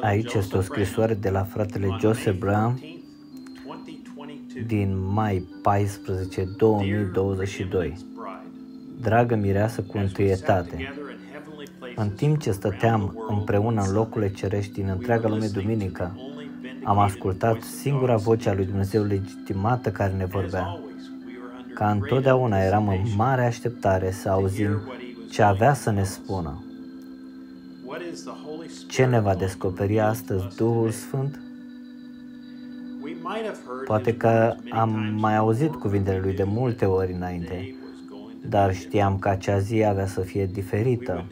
Aici este o scrisoare de la fratele Joseph Brown din mai 14, 2022. Dragă mireasă cu întâietate, în timp ce stăteam împreună în locurile cerești din întreaga lume duminică, am ascultat singura voce a lui Dumnezeu legitimată care ne vorbea. Ca întotdeauna eram în mare așteptare să auzim ce avea să ne spună. Ce ne va descoperi astăzi Duhul Sfânt? Poate că am mai auzit cuvintele lui de multe ori înainte, dar știam că acea zi avea să fie diferită.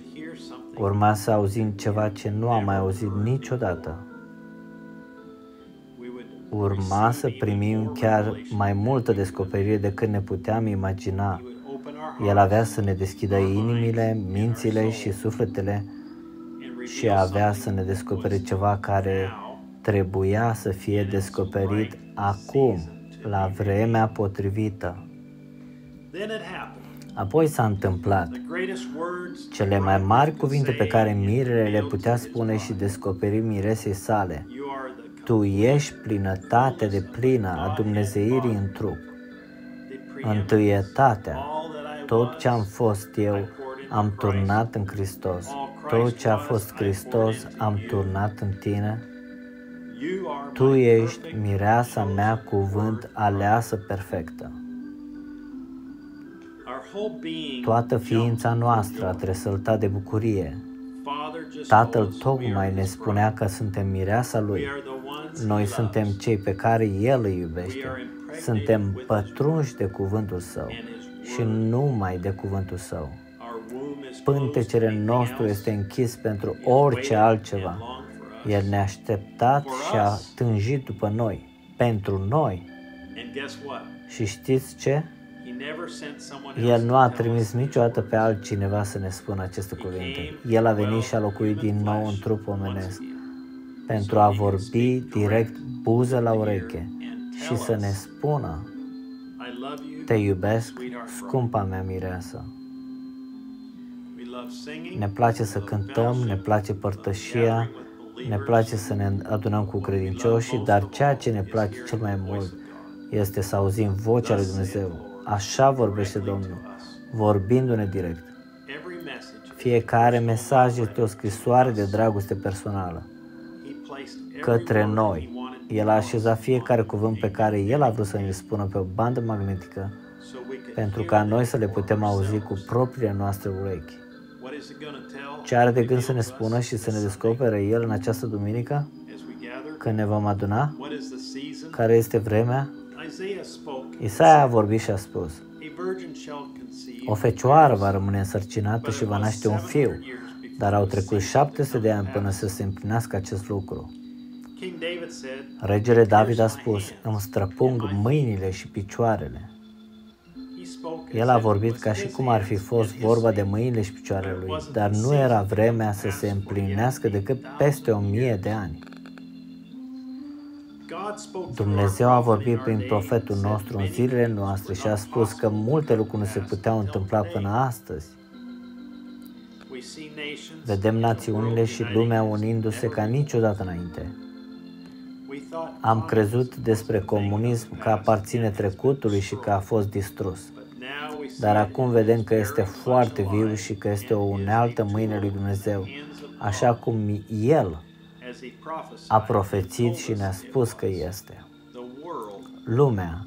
Urma să auzim ceva ce nu am mai auzit niciodată. Urma să primim chiar mai multă descoperire decât ne puteam imagina. El avea să ne deschidă inimile, mințile și sufletele și avea să ne descopere ceva care trebuia să fie descoperit acum, la vremea potrivită. Apoi s-a întâmplat. Cele mai mari cuvinte pe care mirele le putea spune și descoperi miresei sale. Tu ești plinătate de plină a Dumnezeirii în trup. Întâietatea, tot ce am fost eu, am turnat în Hristos. Tot ce a fost Hristos, am turnat în tine. Tu ești mireasa mea cuvânt aleasă perfectă. Toată ființa noastră a tresăltat de bucurie. Tatăl tocmai ne spunea că suntem mireasa Lui. Noi suntem cei pe care El îi iubește. Suntem pătrunși de cuvântul Său și numai de cuvântul Său. Pântecele nostru este închis pentru orice altceva. El ne-a așteptat și a tânjit după noi, pentru noi. Și știți ce? El nu a trimis niciodată pe altcineva să ne spună aceste cuvinte. El a venit și a locuit din nou în trup omenesc pentru a vorbi direct buză la ureche și să ne spună Te iubesc, scumpa mea mireasă. Ne place să cântăm, ne place părtășia, ne place să ne adunăm cu credincioșii, dar ceea ce ne place cel mai mult este să auzim vocea lui Dumnezeu. Așa vorbește Domnul, vorbindu-ne direct. Fiecare mesaj este o scrisoare de dragoste personală către noi. El a așezat fiecare cuvânt pe care El a vrut să ne spună pe o bandă magnetică pentru ca noi să le putem auzi cu propriile noastre urechi. Ce are de gând să ne spună și să ne descopere El în această duminică? Când ne vom aduna? Care este vremea? Isaia a vorbit și a spus, o fecioară va rămâne însărcinată și va naște un fiu, dar au trecut 700 de ani până să se împlinească acest lucru. Regele David a spus, îmi străpung mâinile și picioarele. El a vorbit ca și cum ar fi fost vorba de mâinile și picioarele lui, dar nu era vremea să se împlinească decât peste o mie de ani. Dumnezeu a vorbit prin profetul nostru în zilele noastre și a spus că multe lucruri nu se puteau întâmpla până astăzi. Vedem națiunile și lumea unindu-se ca niciodată înainte. Am crezut despre comunism că aparține trecutului și că a fost distrus. Dar acum vedem că este foarte viu și că este o unealtă mâine lui Dumnezeu, așa cum El a profețit și ne-a spus că este. Lumea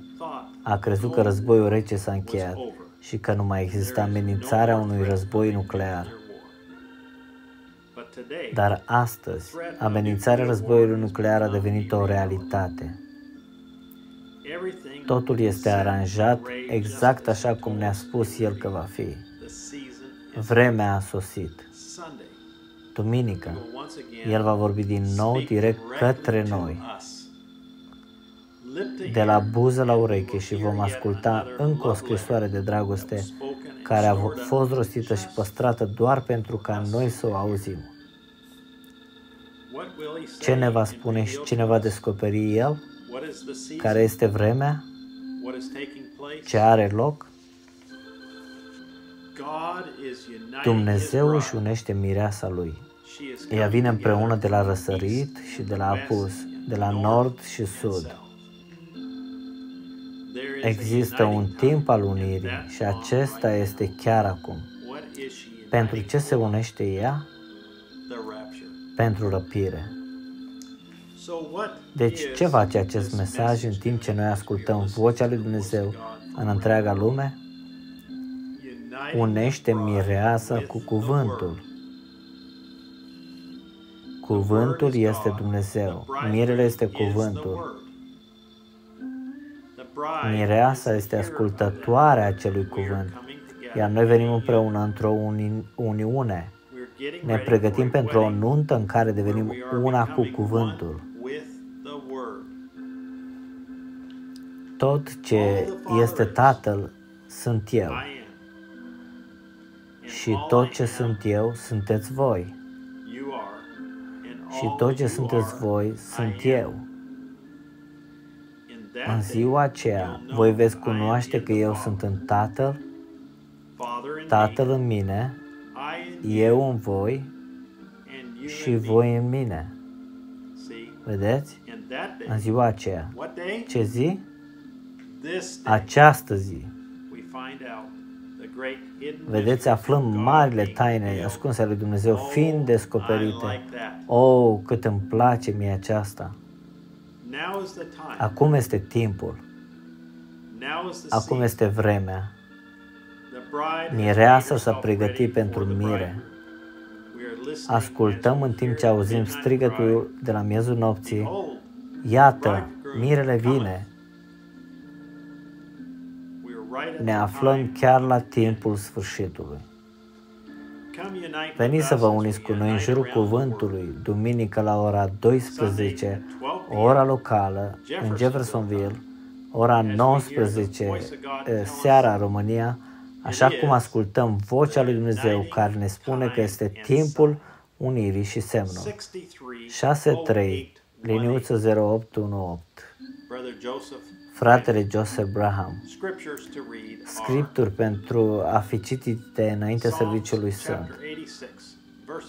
a crezut că războiul rece s-a încheiat și că nu mai există amenințarea unui război nuclear. Dar astăzi, amenințarea războiului nuclear a devenit o realitate. Totul este aranjat exact așa cum ne-a spus El că va fi. Vremea a sosit. Duminică, El va vorbi din nou direct către noi. De la buză la ureche și vom asculta încă o scrisoare de dragoste care a fost rostită și păstrată doar pentru ca noi să o auzim. Ce ne va spune și ce ne va descoperi El? Care este vremea? Ce are loc? Dumnezeu își unește mireasa Lui Ea vine împreună de la răsărit și de la apus, de la nord și sud. Există un timp al unirii și acesta este chiar acum. Pentru ce se unește ea? Pentru răpire. Deci, ce face acest mesaj în timp ce noi ascultăm vocea lui Dumnezeu în întreaga lume? Unește mireasa cu cuvântul. Cuvântul este Dumnezeu. Mirele este cuvântul. Mireasa este ascultătoarea acelui cuvânt, iar noi venim împreună într-o uni- uniune. Ne pregătim pentru o nuntă în care devenim una cu cuvântul. Tot ce este Tatăl sunt eu. Și tot ce sunt eu sunteți voi. Și tot ce sunteți voi sunt eu. În ziua aceea, voi veți cunoaște că eu sunt în Tatăl, Tatăl în mine, eu în voi și voi în mine. Vedeți? În ziua aceea. Ce zi? Această zi. Vedeți, aflăm marile taine ascunse ale lui Dumnezeu fiind descoperite. Oh, cât îmi place mie aceasta! Acum este timpul. Acum este vremea. Mireasa s-a pregătit pentru mire. Ascultăm în timp ce auzim strigătul de la miezul nopții. Iată, mirele vine. Ne aflăm chiar la timpul sfârșitului. Veniți să vă uniți cu noi în jurul cuvântului, duminică la ora 12, ora locală, în Jeffersonville, ora 19, eh, seara România, așa cum ascultăm vocea lui Dumnezeu care ne spune că este timpul unirii și semnul. 6.3, liniuță 0818. Fratele Joseph Braham. Scripturi pentru a fi citite înainte serviciului Sfânt.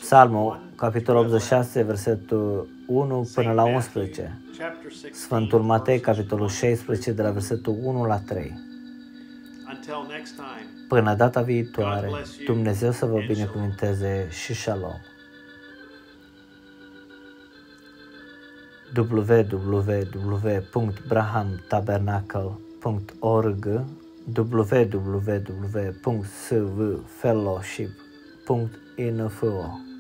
Psalmul, capitolul 86, versetul 1 până la 11. Sfântul Matei, capitolul 16, de la versetul 1 la 3. Până data viitoare, Dumnezeu să vă binecuvinteze și shalom. www.brahamtabernacle.org www.svfellowship.info